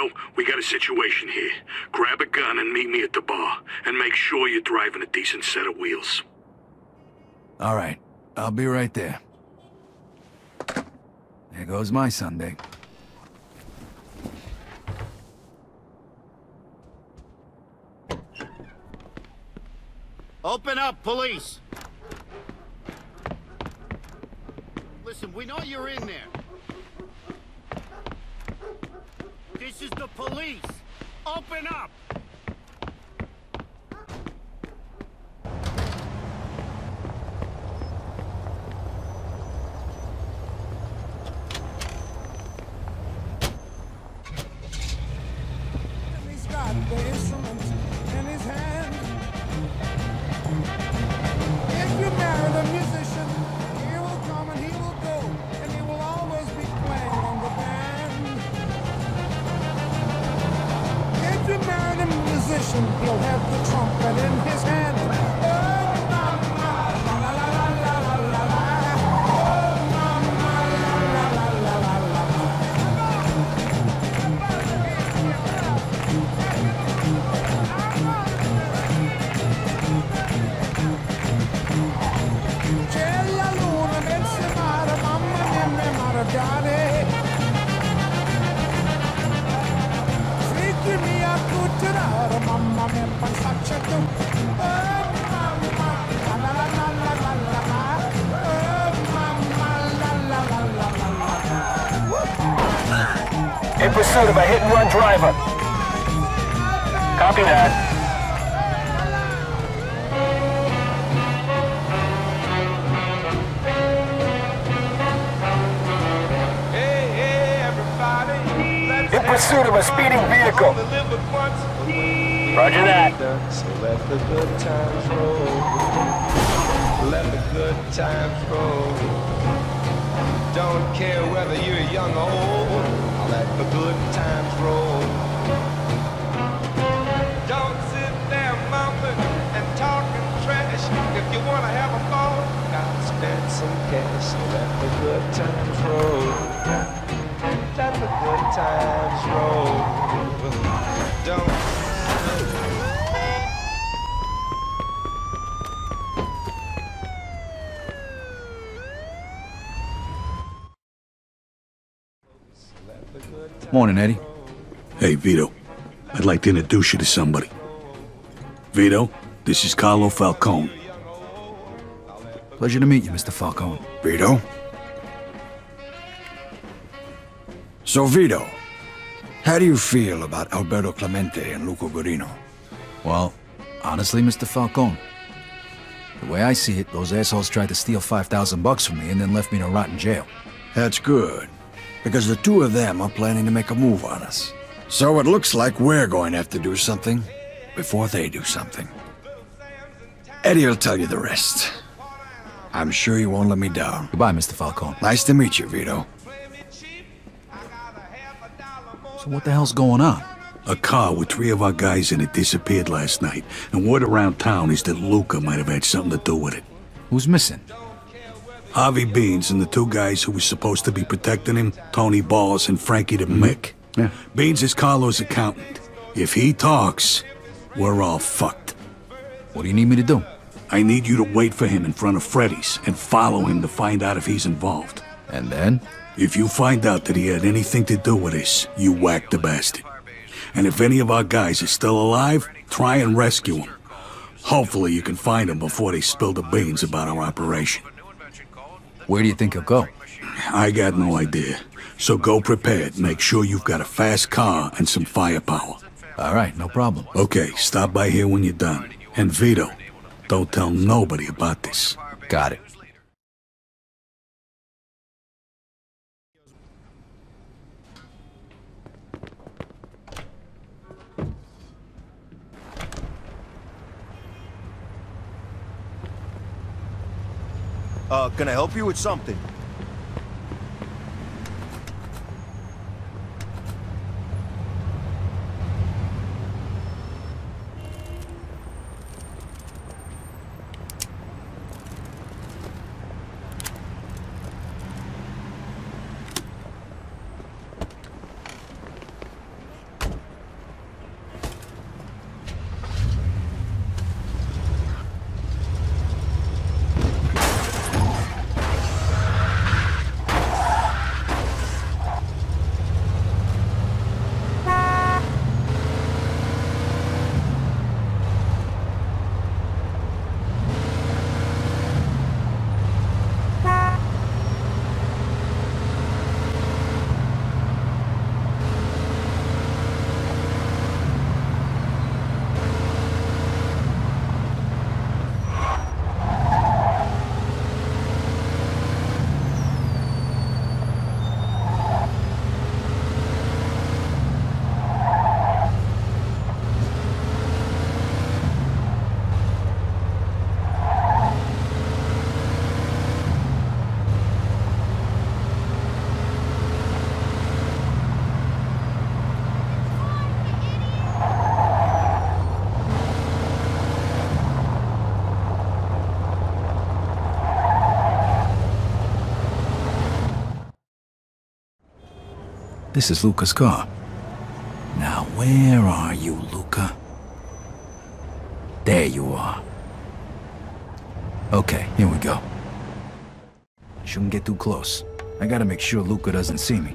Hello? We got a situation here. Grab a gun and meet me at the bar. And make sure you're driving a decent set of wheels. All right. I'll be right there. There goes my Sunday. Open up, police! Listen, we know you're in there. This is the police! Open up! Pursuit of a speeding vehicle. Roger that. So let the good times roll. Let the good times roll. Don't care whether you're young or old. Let the good times roll. Don't sit there mumbling and talking trash. If you wanna have a spend some cash. Let the good times roll. Let the good times roll. Don't Morning, Eddie. Hey, Vito. I'd like to introduce you to somebody. Vito, this is Carlo Falcone. Pleasure to meet you, Mr. Falcone. Vito? So, Vito, how do you feel about Alberto Clemente and Luca Gurino? Well, honestly, Mr. Falcone, the way I see it, those assholes tried to steal 5,000 bucks from me and then left me to rot in jail. That's good, because the two of them are planning to make a move on us. So it looks like we're going to have to do something before they do something. Eddie will tell you the rest. I'm sure you won't let me down. Goodbye, Mr. Falcone. Nice to meet you, Vito. So what the hell's going on? A car with three of our guys in it disappeared last night, and word around town is that Luca might have had something to do with it. Who's missing? Harvey Beans and the two guys who were supposed to be protecting him, Tony Balls and Frankie the mm-hmm. Mick. Yeah. Beans is Carlo's accountant. If he talks, we're all fucked. What do you need me to do? I need you to wait for him in front of Freddy's and follow him to find out if he's involved. And then? If you find out that he had anything to do with this, you whack the bastard. And if any of our guys are still alive, try and rescue him. Hopefully you can find him before they spill the beans about our operation. Where do you think he'll go? I got no idea. So go prepared. Make sure you've got a fast car and some firepower. All right, no problem. Okay, stop by here when you're done. And Vito, don't tell nobody about this. Got it. Uh, can I help you with something? This is Luca's car. Now, where are you, Luca? There you are. Okay, here we go. Shouldn't get too close. I gotta make sure Luca doesn't see me.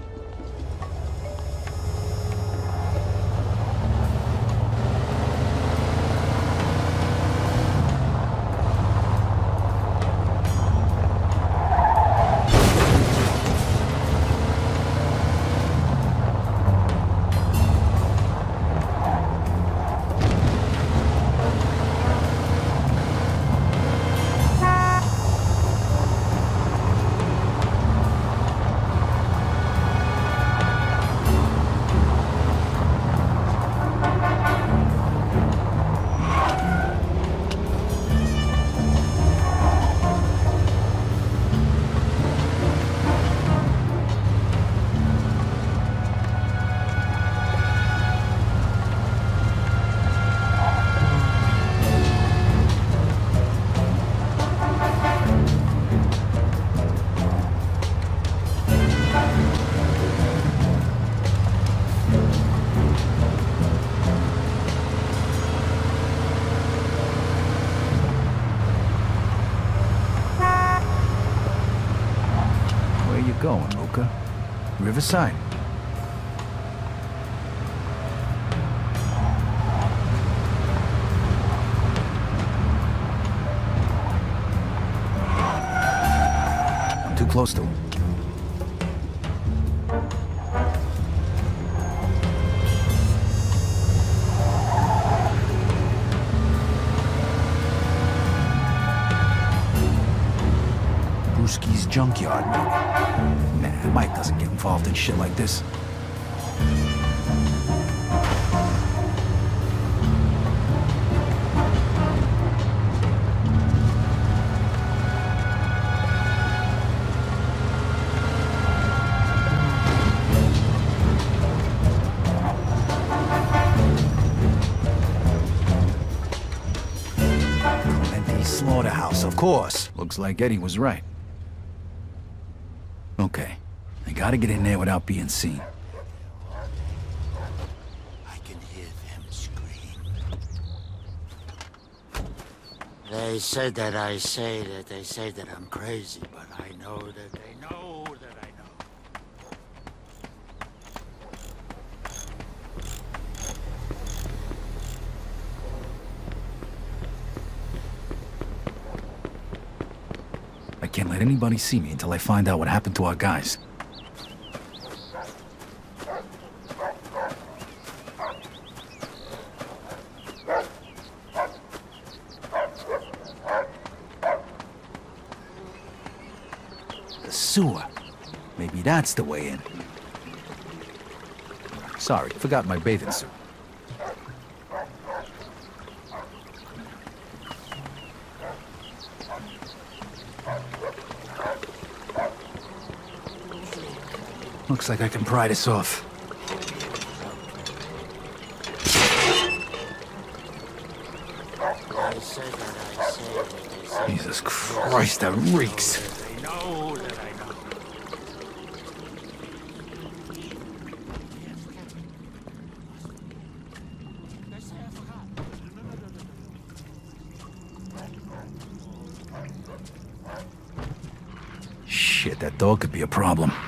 Riverside. I'm too close to him. Bruski's junkyard, doesn't get involved in shit like this. Slaughterhouse, of course. Looks like Eddie was right. Okay. Gotta get in there without being seen. I can hear them scream. They said that I say that they say that I'm crazy, but I know that they know that I know. I can't let anybody see me until I find out what happened to our guys. That's the way in. Sorry, forgot my bathing suit. Looks like I can pry this off. Jesus Christ, that reeks. they know that I know. Shit, that dog could be a problem.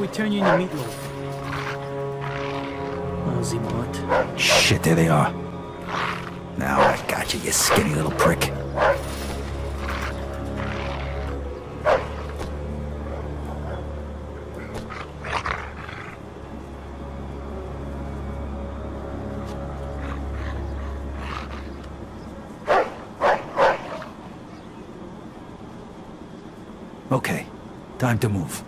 We turn you into meatloaf? Lousy mutt. Shit, there they are. Now I got you, you skinny little prick. Okay, time to move.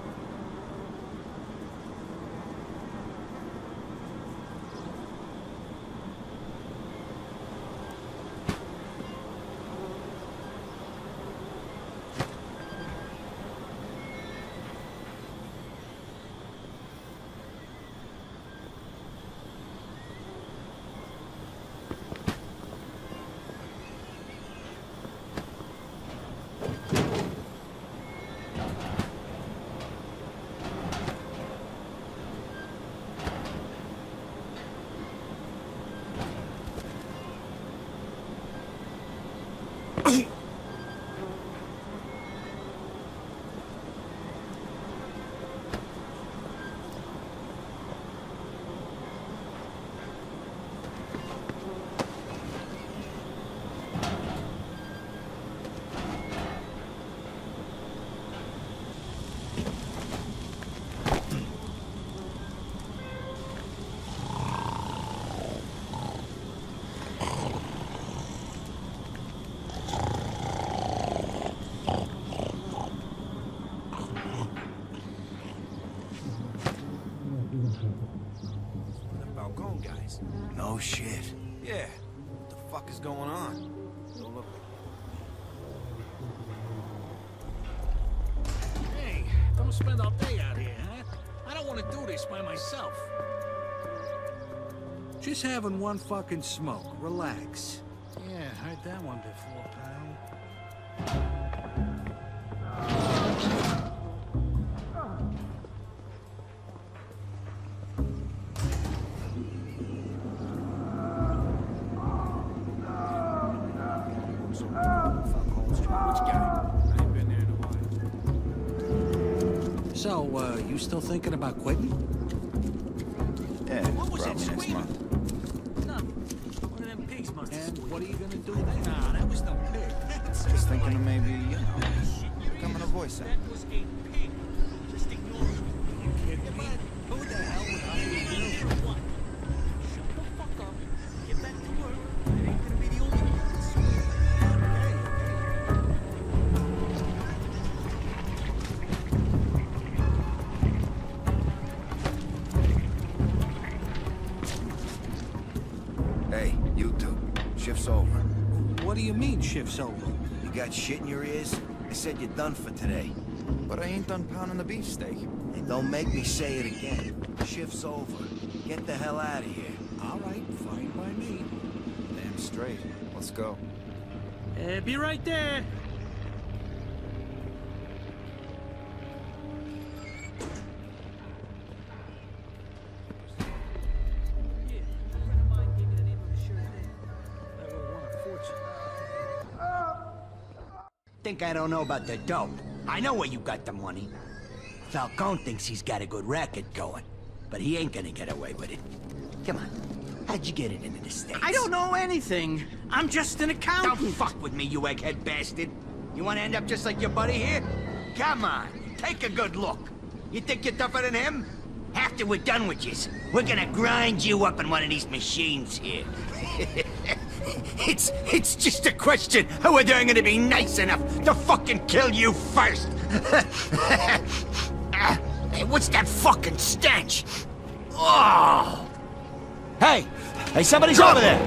This by myself. Just having one fucking smoke. Relax. Yeah, heard that one before, pal. Shift's over? You got shit in your ears? I said you're done for today. But I ain't done pounding the beefsteak. Hey, don't make me say it again. Shift's over. Get the hell out of here. All right, fine by me. Damn straight. Let's go. Uh, be right there. Think I don't know about the dope. I know where you got the money. Falcone thinks he's got a good racket going, but he ain't gonna get away with it. Come on, how'd you get it into the States? I don't know anything. I'm just an accountant. Don't fuck with me, you egghead bastard. You wanna end up just like your buddy here? Come on, take a good look. You think you're tougher than him? After we're done with you, we're gonna grind you up in one of these machines here. it's it's just a question of whether I'm gonna be nice enough to fucking kill you first. Hey, what's that fucking stench? Oh! Hey! Hey, somebody's over there!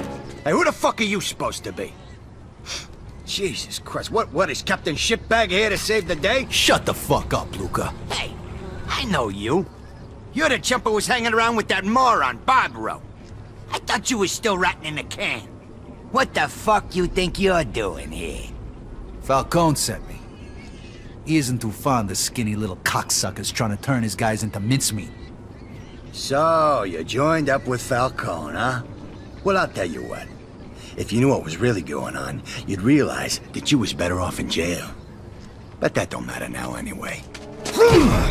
Hey, who the fuck are you supposed to be? Jesus Christ, what, what, is Captain Shitbag here to save the day? Shut the fuck up, Luca. Hey, I know you. You're the chump who was hanging around with that moron, Barbaro. I thought you was still rotting in the can. What the fuck you think you're doing here? Falcone sent me. He isn't too fond of skinny little cocksuckers trying to turn his guys into mincemeat. So, you joined up with Falcone, huh? Well, I'll tell you what. If you knew what was really going on, you'd realize that you was better off in jail. But that don't matter now anyway.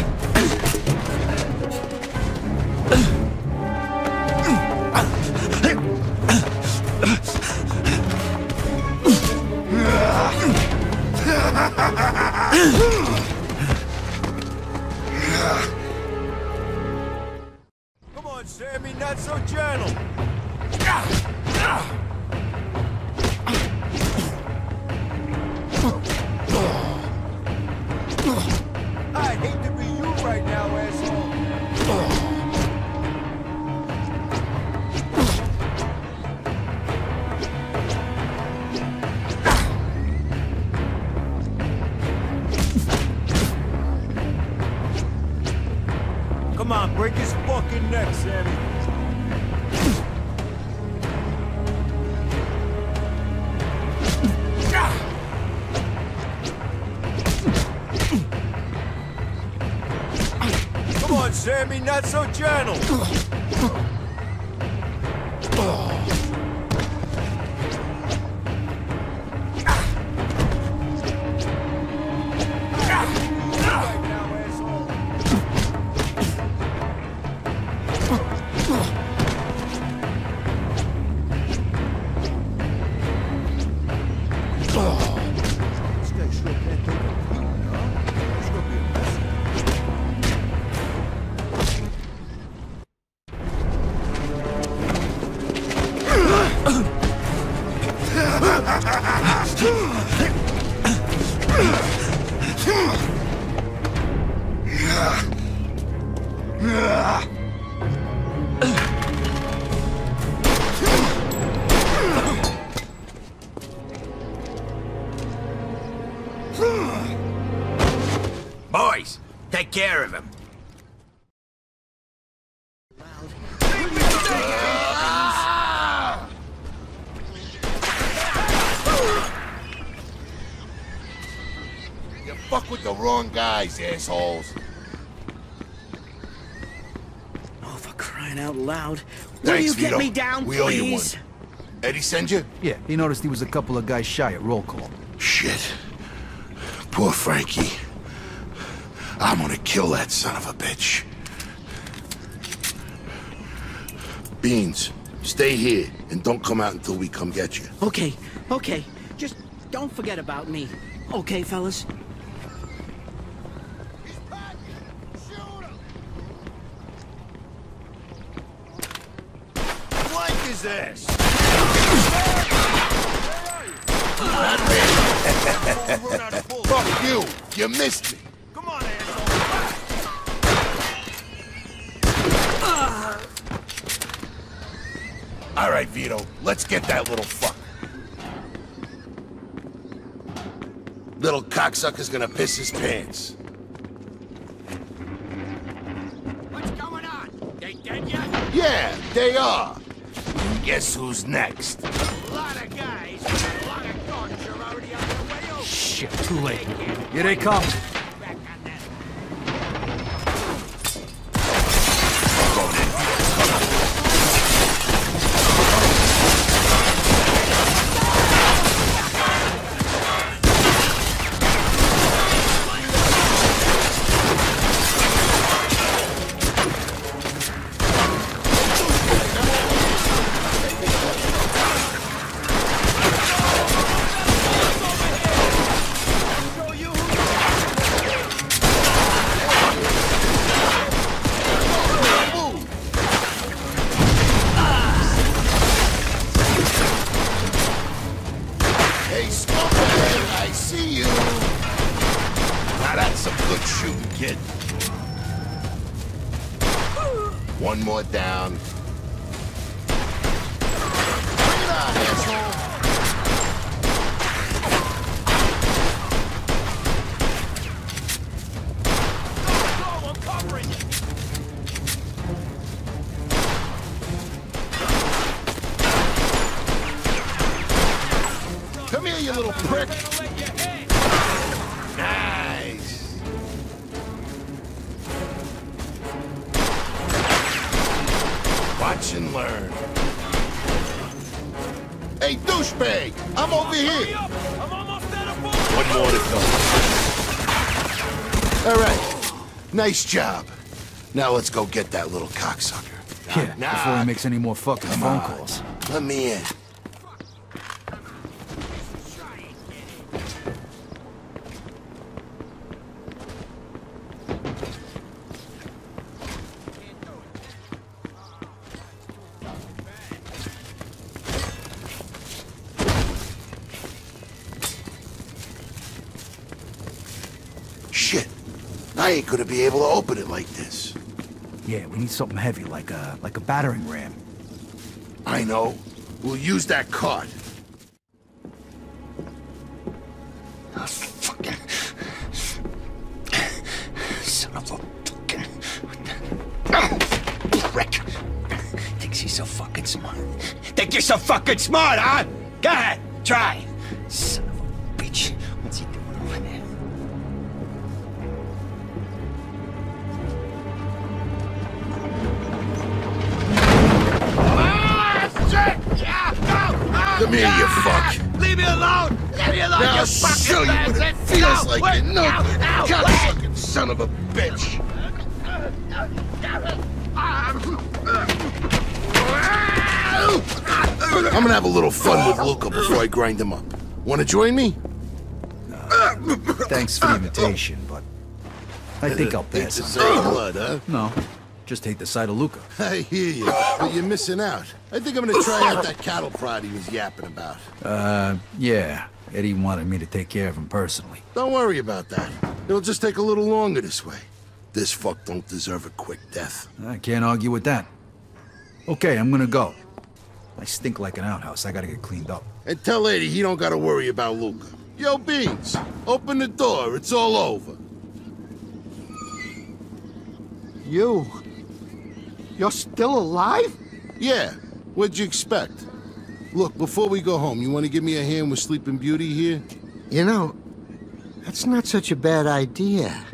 on, Sammy, take care of him. You fuck with the wrong guys, assholes. Oh, for crying out loud. Will Thanks, you get Vito. me down, We owe you one. please? Eddie send you? Yeah, he noticed he was a couple of guys shy at roll call. Shit. Poor Frankie. I'm gonna kill that son of a bitch. Beans, stay here and don't come out until we come get you. Okay, okay. Just don't forget about me. Okay, fellas? He's back. Shoot him. Blank his ass. Fuck you! You missed me! Right, Vito, let's get that little fuck. Little cocksucker's gonna piss his pants. What's going on? They dead yet? Yeah, they are. Guess who's next? A lot of guys with a lot of guns are already on their way over. Shit, too late. Here they come. Prick. Nice. Watch and learn. Hey, douchebag! I'm over here. One more to go. All right. Nice job. Now let's go get that little cocksucker. Yeah, Knock, before he makes any more fucking Come phone on. calls. Let me in. Something heavy, like a like a battering ram. I know. We'll use that cart. Oh, ah, fucking... Son of a fucking... Prick. Thinks he's so fucking smart. Think you're so fucking smart, huh? Go ahead, try. Son like wait, you know. ow, ow, Cocksucking son of a bitch. I'm gonna have a little fun with Luca before I grind him up. Wanna join me? Thanks for the invitation, but I think I'll pass. to on say blood, huh? No, just hate the sight of Luca. I hear you, but you're missing out. I think I'm gonna try out that cattle prod he was yapping about. Uh, yeah. Eddie wanted me to take care of him personally. Don't worry about that. It'll just take a little longer this way. This fuck don't deserve a quick death. I can't argue with that. Okay, I'm gonna go. I stink like an outhouse. I gotta get cleaned up. And tell Eddie he don't gotta worry about Luca. Yo, Beans, open the door. It's all over. You? You're still alive? Yeah, what'd you expect? Look, before we go home, you want to give me a hand with Sleeping Beauty here? You know, that's not such a bad idea.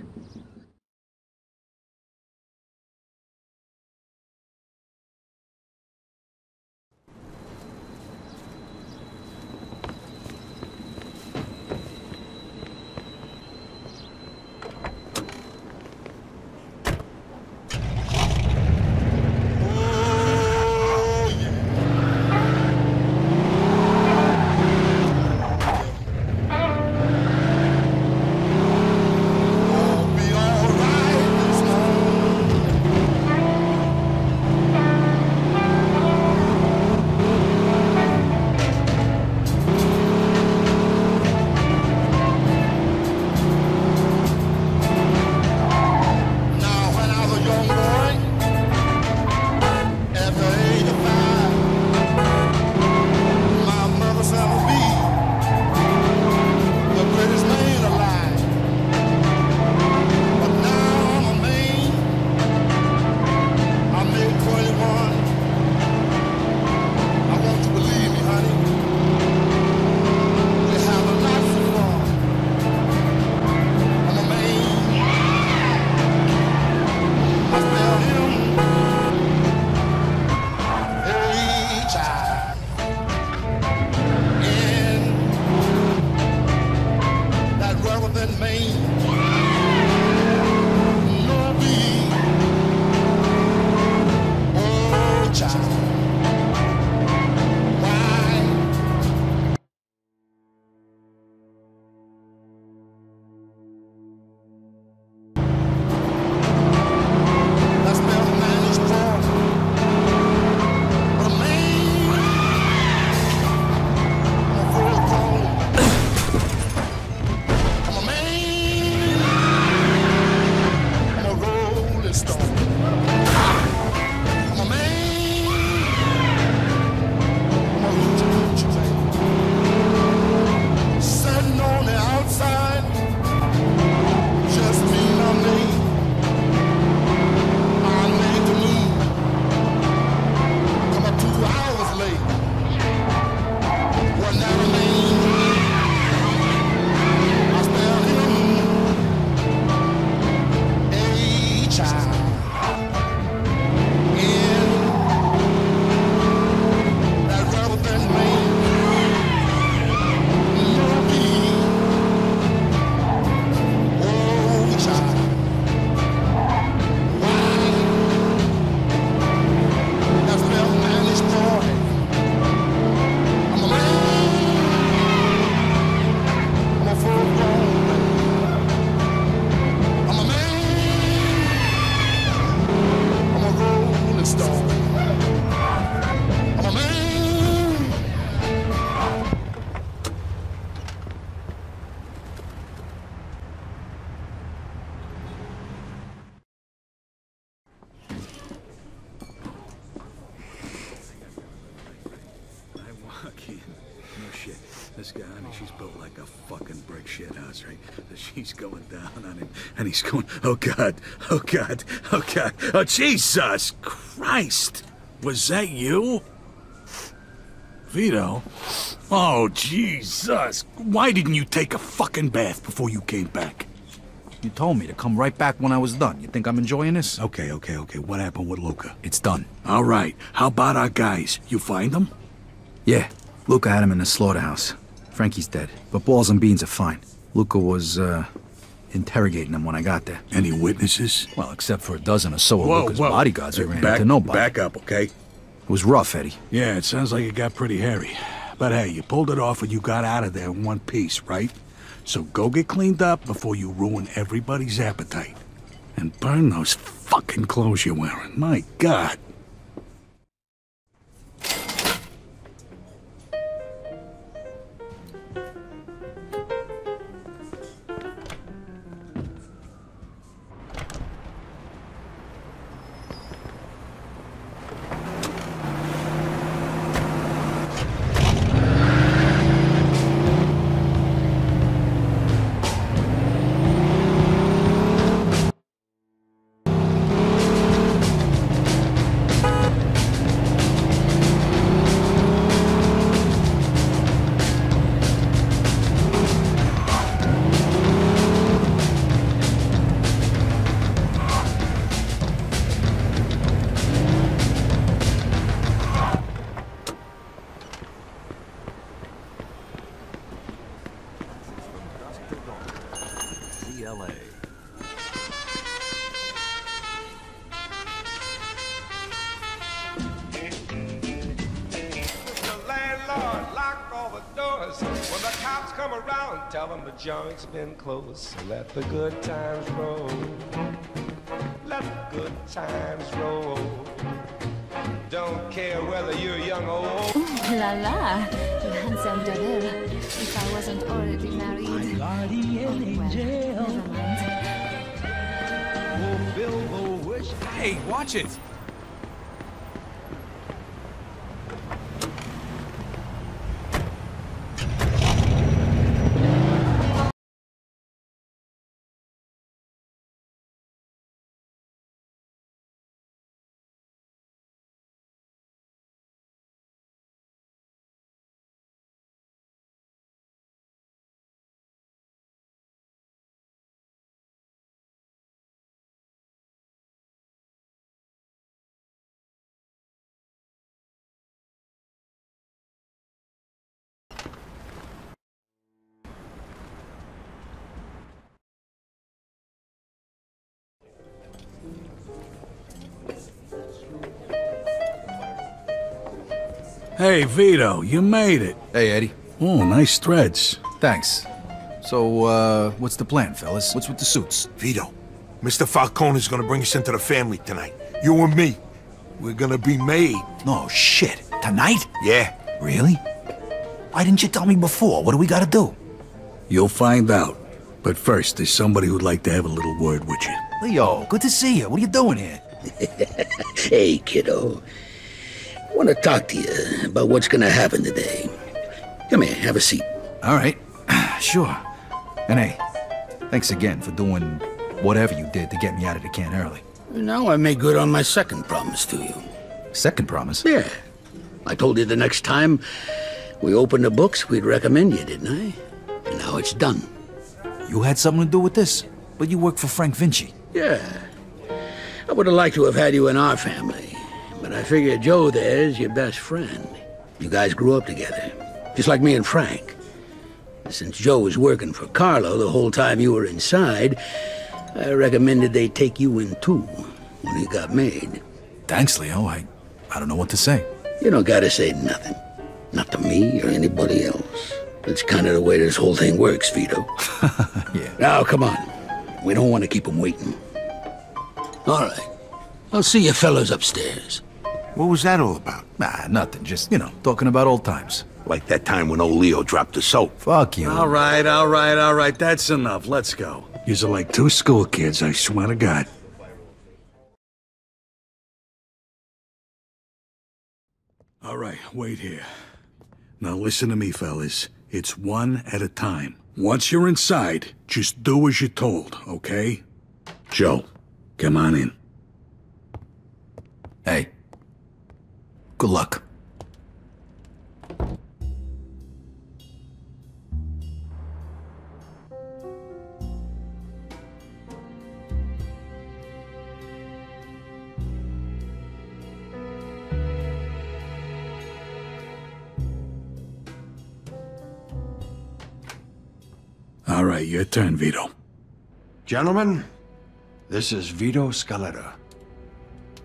Oh God, oh God, oh God, oh Jesus Christ! Was that you? Vito? Oh, Jesus! Why didn't you take a fucking bath before you came back? You told me to come right back when I was done. You think I'm enjoying this? Okay, okay, okay. What happened with Luca? It's done. All right. How about our guys? You find them? Yeah. Luca had him in the slaughterhouse. Frankie's dead, but Balls and Beans are fine. Luca was, uh, interrogating them when I got there. Any witnesses? Well, except for a dozen or so of Whoa, Luca's whoa. bodyguards, we ran back, into nobody. Back up, okay? It was rough, Eddie. Yeah, it sounds like it got pretty hairy. But hey, you pulled it off and you got out of there in one piece, right? So go get cleaned up before you ruin everybody's appetite. And burn those fucking clothes you're wearing. My God. Joint's been closed. So let the good times roll. Let the good times roll. Don't care whether you're young or old. Ooh la la, you handsome devil. If I wasn't already married. My guardian angel. Never mind. Hey, watch it! Hey, Vito, you made it. Hey, Eddie. Oh, nice threads. Thanks. So, uh, what's the plan, fellas? What's with the suits? Vito, Mr. Falcone is gonna bring us into the family tonight. You and me. We're gonna be made. No shit. Tonight? Yeah. Really? Why didn't you tell me before? What do we gotta do? You'll find out. But first, there's somebody who'd like to have a little word with you. Leo, good to see you. What are you doing here? Hey, kiddo. I want to talk to you about what's going to happen today. Come here, have a seat. All right. sure. And hey, thanks again for doing whatever you did to get me out of the can early. Now I made good on my second promise to you. Second promise? Yeah. I told you the next time we opened the books, we'd recommend you, didn't I? And now it's done. You had something to do with this? But you work for Frank Vinci. Yeah. I would have liked to have had you in our family, but I figure Joe there is your best friend. You guys grew up together, just like me and Frank. Since Joe was working for Carlo the whole time you were inside, I recommended they take you in too when he got made. Thanks, Leo. I, I don't know what to say. You don't gotta say nothing. Not to me or anybody else. That's kind of the way this whole thing works, Vito. yeah. Now, come on. We don't want to keep him waiting. All right. I'll see you fellows upstairs. What was that all about? Nah, nothing. Just, you know, talking about old times. Like that time when old Leo dropped the soap. Fuck you. All right, all right, all right. That's enough. Let's go. Yous are like two school kids, I swear to God. All right, wait here. Now listen to me, fellas. It's one at a time. Once you're inside, just do as you're told, okay? Joe, come on in. Hey. Good luck. All right, your turn, Vito. Gentlemen, this is Vito Scaletta.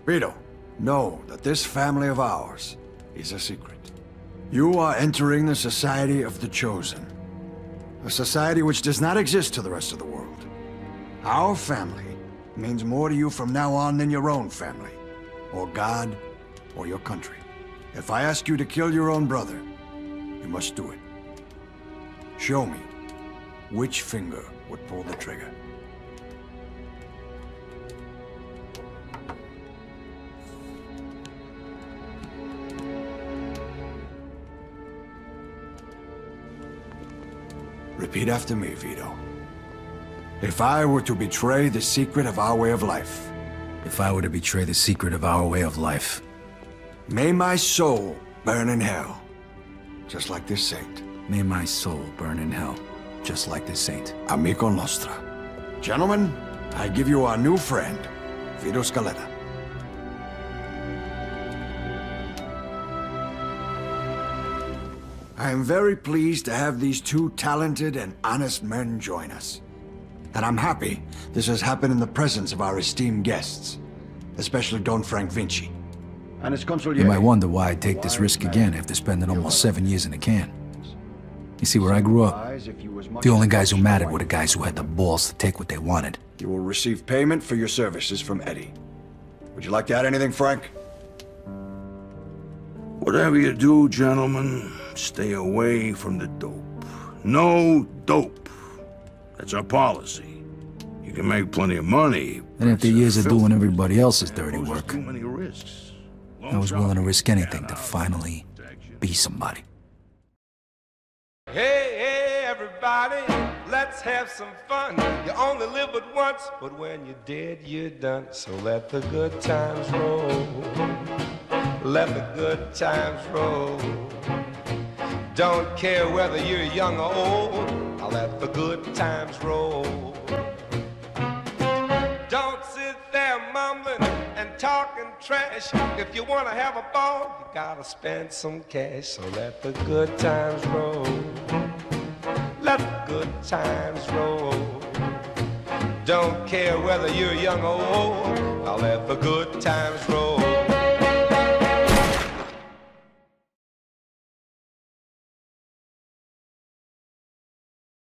Vito, know that this family of ours is a secret. You are entering the Society of the Chosen. A society which does not exist to the rest of the world. Our family means more to you from now on than your own family, or God, or your country. If I ask you to kill your own brother, you must do it. Show me which finger would pull the trigger. Repeat after me, Vito. If I were to betray the secret of our way of life, If I were to betray the secret of our way of life, may my soul burn in hell, just like this saint. may my soul burn in hell, just like this saint. Amico Nostra. Gentlemen, I give you our new friend, Vito Scaletta. I am very pleased to have these two talented and honest men join us. And I'm happy this has happened in the presence of our esteemed guests, especially Don Frank Vinci. And his consigliere. You might wonder why I'd take this risk again after spending almost seven years in a can. You see, where I grew up, the only guys who mattered were the guys who had the balls to take what they wanted. You will receive payment for your services from Eddie. Would you like to add anything, Frank? Whatever you do, gentlemen, stay away from the dope. No dope. That's our policy. You can make plenty of money. And after years of doing everybody else's dirty work, Too many risks. I was willing to risk anything to finally be somebody. Hey, hey, everybody, let's have some fun. You only live but once, but when you're dead, you're done. So let the good times roll. Let the good times roll. Don't care whether you're young or old. Now let the good times roll. Don't sit there mumbling and talking trash. If you wanna have a ball, you gotta spend some cash. So let the good times roll. Let the good times roll. Don't care whether you're young or old. I'll let the good times roll.